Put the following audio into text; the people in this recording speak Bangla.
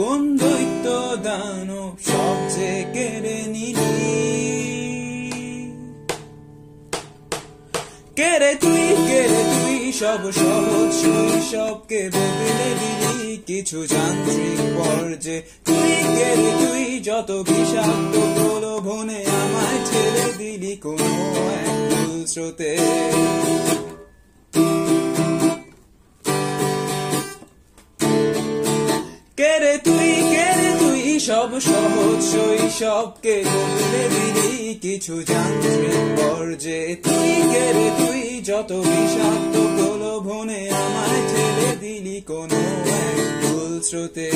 কোন দৈত্য দানব সবচেয়ে কেড়ে নিলি। কেড়ে তুই কেড়ে তুই, সব সহজ সবকে বদলে দিলি কিছু যান্ত্রিক পর্যে তুই, কেড়ে তুই, যত বিষাক্ত প্রলোভনে আমায় ছেড়ে দিলি কোনো এক স্রোতে। সব সহজ শৈশবকে বদলে দিলি কিছু যান্ত্রিক পর্যে তুই গেলে তুই যত বিষাক্ত প্রলোভনে আমায় ঠেলে দিলি কোনো এক ভুল স্রোতে।